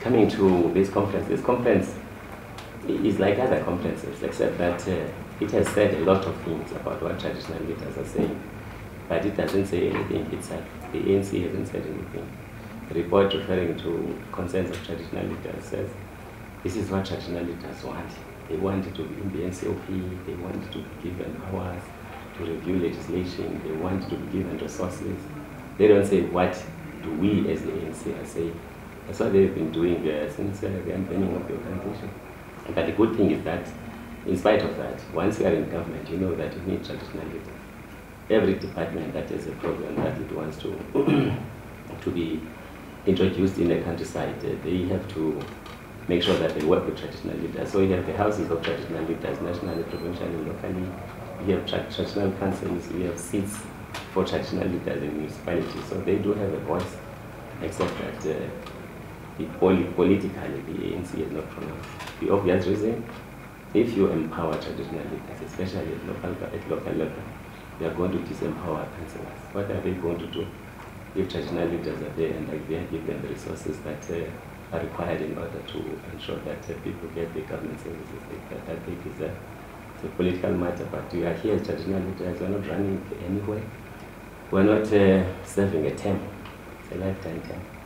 coming to this conference, this conference is like other conferences, except that uh, it has said a lot of things about what traditional leaders are saying, but it doesn't say anything itself. The ANC hasn't said anything. The report referring to concerns of traditional leaders says this is what traditional leaders want. They want to be in the NCOP, they want to be given powers to review legislation, they want to be given resources. They don't say what do we as the ANC are saying. That's what they've been doing uh, since uh, the unbanning of the organization. But the good thing is that, in spite of that, once you are in government, you know that you need traditional leaders. Every department that has a program that it wants to to be introduced in the countryside, uh, they have to make sure that they work with traditional leaders. So you have the houses of traditional leaders, nationally, provincially, locally. We have tra traditional councils, we have seats for traditional leaders in municipalities. So they do have a voice, except that uh, politically the ANC is not pronounced. The obvious reason, if you empower traditional leaders, especially at local, at local level, they are going to disempower councillors. What are they going to do if traditional leaders are there and like they are given the resources that uh, are required in order to ensure that uh, people get the government services that, that they deserve? It's a political matter, but we are here as traditional leaders, we are not running anywhere. We are not uh, serving a term, it's a lifetime term.